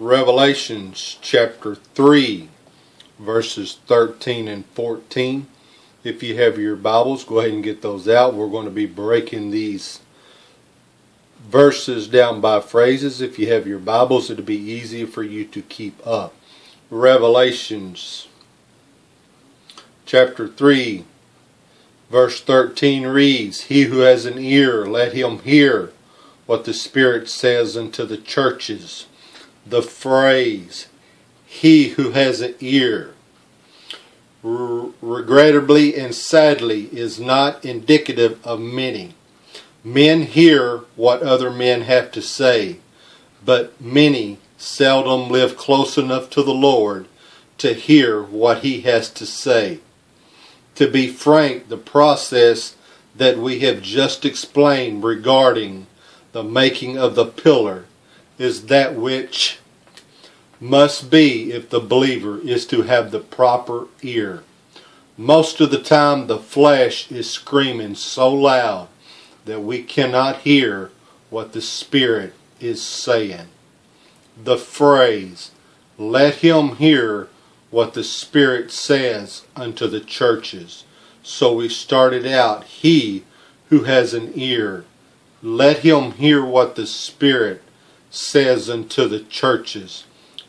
Revelations chapter 3, verses 13 and 14. If you have your Bibles, go ahead and get those out. We're going to be breaking these verses down by phrases. If you have your Bibles, it'll be easier for you to keep up. Revelations chapter 3, verse 13 reads, He who has an ear, let him hear what the Spirit says unto the churches. The phrase, He who has an ear, regrettably and sadly, is not indicative of many. Men hear what other men have to say, but many seldom live close enough to the Lord to hear what He has to say. To be frank, the process that we have just explained regarding the making of the pillar is that which must be if the believer is to have the proper ear. Most of the time, the flesh is screaming so loud that we cannot hear what the Spirit is saying. The phrase, let him hear what the Spirit says unto the churches. So we started out, he who has an ear, let him hear what the Spirit says unto the churches.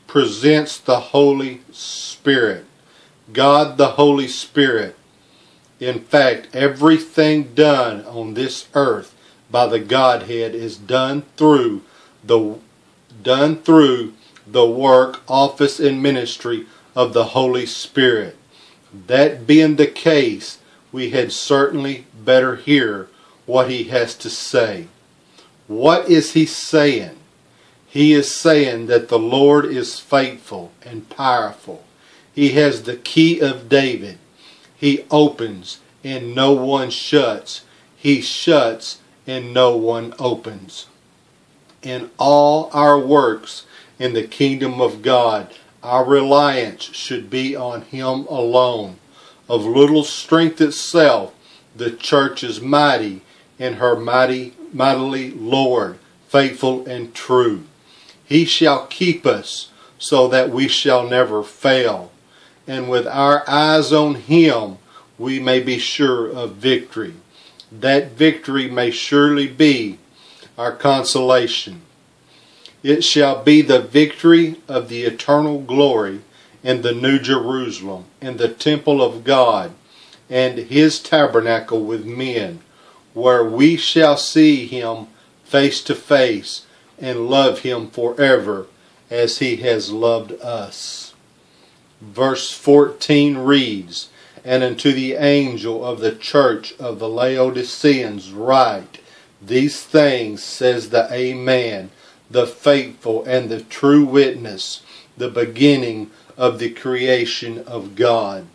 Presents the Holy Spirit. God the Holy Spirit. In fact, everything done on this earth by the Godhead is done through the done through the work, office, and ministry of the Holy Spirit. That being the case, we had certainly better hear what he has to say. What is he saying? He is saying that the Lord is faithful and powerful. He has the key of David. He opens and no one shuts. He shuts and no one opens. In all our works in the kingdom of God, our reliance should be on Him alone. Of little strength itself, the church is mighty in her mighty, mightily Lord, faithful and true. He shall keep us so that we shall never fail. And with our eyes on Him, we may be sure of victory. That victory may surely be our consolation. It shall be the victory of the eternal glory in the New Jerusalem, in the temple of God, and His tabernacle with men where we shall see him face to face and love him forever as he has loved us. Verse 14 reads, And unto the angel of the church of the Laodiceans write, These things says the Amen, the faithful and the true witness, the beginning of the creation of God.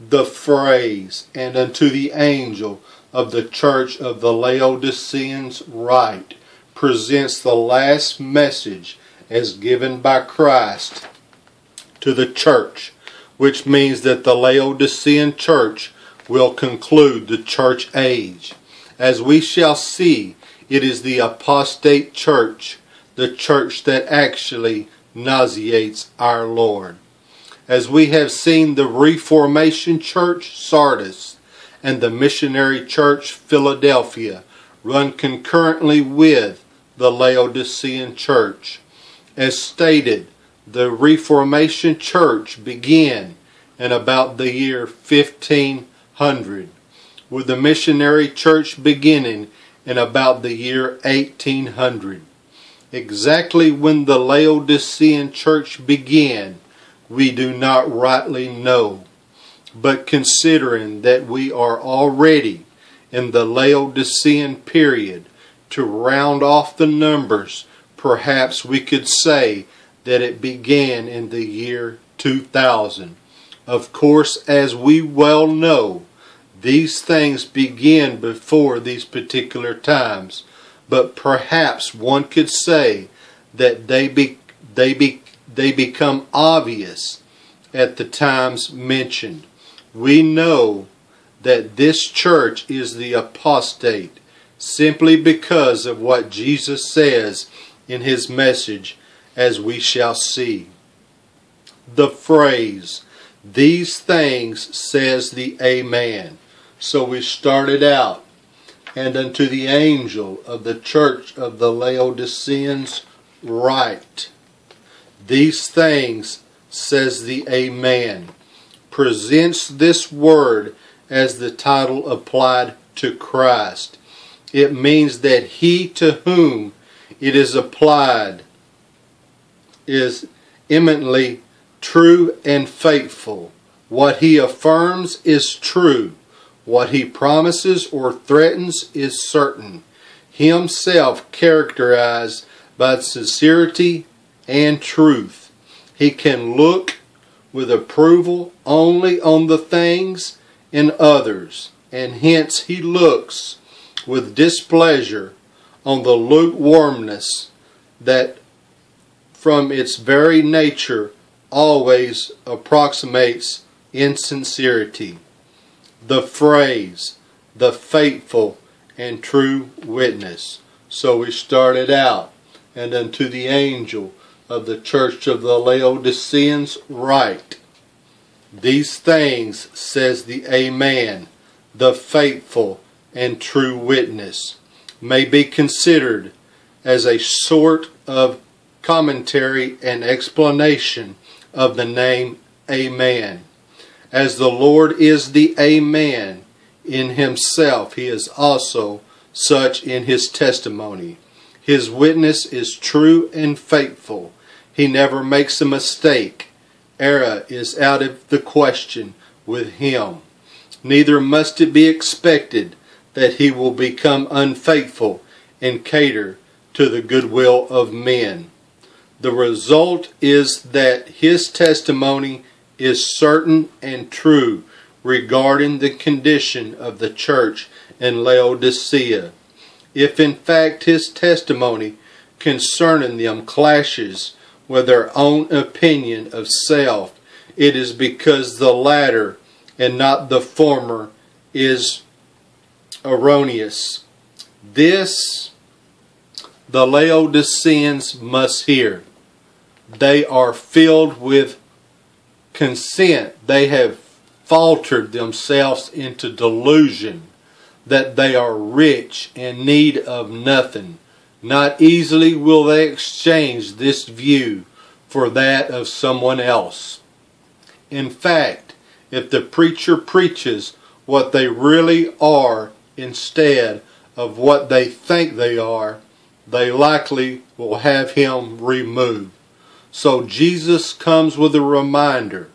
The phrase, And unto the angel of the church of the Laodiceans write presents the last message as given by Christ to the church, which means that the Laodicean church will conclude the church age. As we shall see, it is the apostate church, the church that actually nauseates our Lord. As we have seen the Reformation church, Sardis, and the Missionary Church Philadelphia run concurrently with the Laodicean Church. As stated, the Reformation Church began in about the year 1500, with the Missionary Church beginning in about the year 1800. Exactly when the Laodicean Church began, we do not rightly know. But considering that we are already in the Laodicean period, to round off the numbers, perhaps we could say that it began in the year 2000. Of course, as we well know, these things begin before these particular times, but perhaps one could say that they be, they be, they become obvious at the times mentioned we know that this church is the apostate simply because of what Jesus says in his message as we shall see. The phrase, these things says the Amen. So we started out, and unto the angel of the church of the Laodiceans write. These things says the Amen. Presents this word as the title applied to Christ. It means that he to whom it is applied is eminently true and faithful. What he affirms is true. What he promises or threatens is certain. Himself characterized by sincerity and truth. He can look with approval only on the things in others, and hence he looks with displeasure on the lukewarmness that from its very nature always approximates insincerity. The phrase, the faithful and true witness. So we started out, and unto the angel of the church of the Laodiceans write, These things says the Amen, the faithful and true witness, may be considered as a sort of commentary and explanation of the name Amen. As the Lord is the Amen in himself, he is also such in his testimony. His witness is true and faithful. He never makes a mistake. Error is out of the question with him. Neither must it be expected that he will become unfaithful and cater to the goodwill of men. The result is that his testimony is certain and true regarding the condition of the church in Laodicea. If in fact his testimony concerning them clashes with their own opinion of self, it is because the latter and not the former is erroneous. This the Laodiceans must hear they are filled with consent. They have faltered themselves into delusion that they are rich and need of nothing. Not easily will they exchange this view for that of someone else. In fact, if the preacher preaches what they really are instead of what they think they are, they likely will have him removed. So Jesus comes with a reminder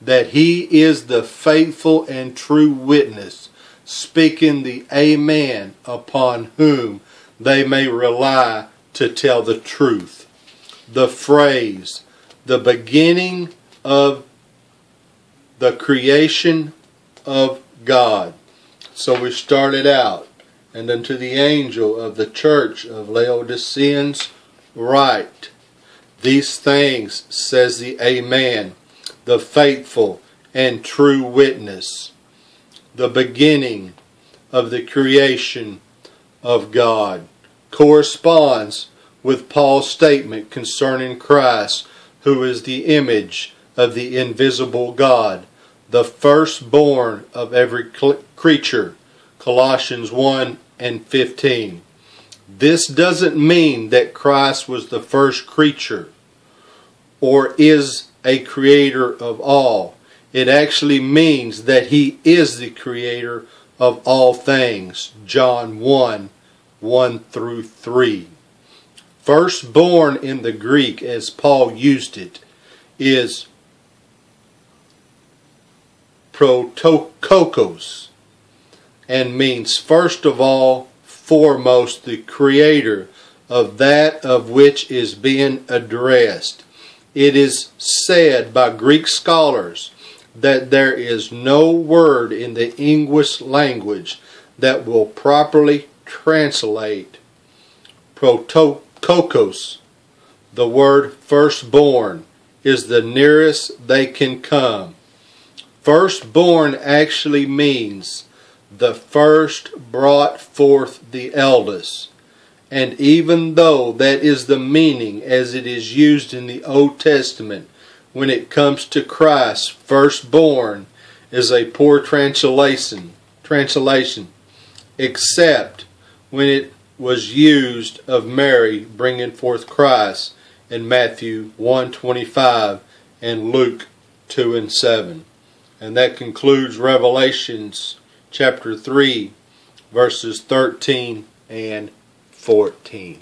that he is the faithful and true witness, speaking the Amen upon whom they may rely to tell the truth. The phrase, the beginning of the creation of God. So we started out, and unto the angel of the church of Laodiceans write, these things says the Amen, the faithful and true witness, the beginning of the creation of God, corresponds with Paul's statement concerning Christ, who is the image of the invisible God, the firstborn of every creature. Colossians 1 and 15. This doesn't mean that Christ was the first creature or is a creator of all. It actually means that he is the creator of all things. John 1 1 through 3. Firstborn in the Greek, as Paul used it, is prototokos and means first of all foremost the creator of that of which is being addressed. It is said by Greek scholars that there is no word in the English language that will properly translate prototokos. The word firstborn is the nearest they can come. Firstborn actually means the first brought forth the eldest. And even though that is the meaning as it is used in the Old Testament, when it comes to Christ, firstborn is a poor translation, translation, except when it was used of Mary bringing forth Christ in Matthew 1:25 and Luke 2 and 7. And that concludes Revelations chapter 3 verses 13 and 14.